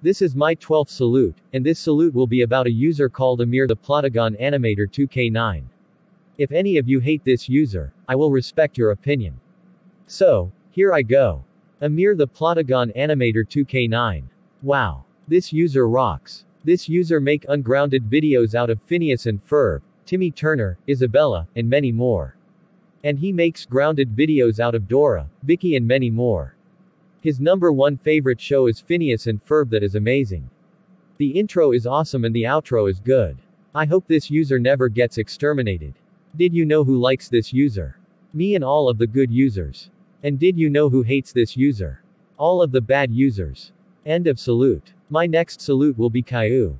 This is my 12th salute, and this salute will be about a user called Amir the Plotagon Animator 2K9. If any of you hate this user, I will respect your opinion. So, here I go. Amir the Plotagon Animator 2K9. Wow. This user rocks. This user make ungrounded videos out of Phineas and Ferb, Timmy Turner, Isabella, and many more. And he makes grounded videos out of Dora, Vicky and many more. His number one favorite show is Phineas and Ferb that is amazing. The intro is awesome and the outro is good. I hope this user never gets exterminated. Did you know who likes this user? Me and all of the good users. And did you know who hates this user? All of the bad users. End of salute. My next salute will be Caillou.